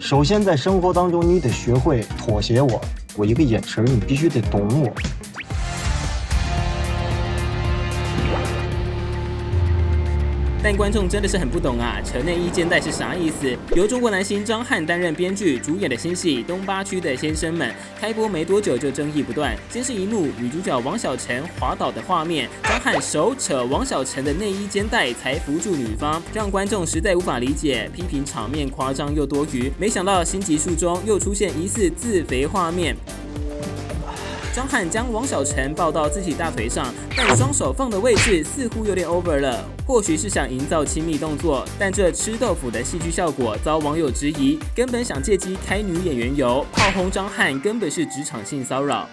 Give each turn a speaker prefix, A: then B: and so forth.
A: 首先在生活当中，你得学会妥协我，我一个眼神，你必须得懂我。
B: 但观众真的是很不懂啊，扯内衣肩带是啥意思？由中国男星张翰担任编剧主演的新戏《东八区的先生们》，开播没多久就争议不断。先是一幕女主角王小晨滑倒的画面，张翰手扯王小晨的内衣肩带才扶住女方，让观众实在无法理解，批评场面夸张又多余。没想到新集数中又出现疑似自肥画面。张翰将王小晨抱到自己大腿上，但双手放的位置似乎有点 over 了，或许是想营造亲密动作，但这吃豆腐的戏剧效果遭网友质疑，根本想借机开女演员油，炮轰张翰根本是职场性骚扰。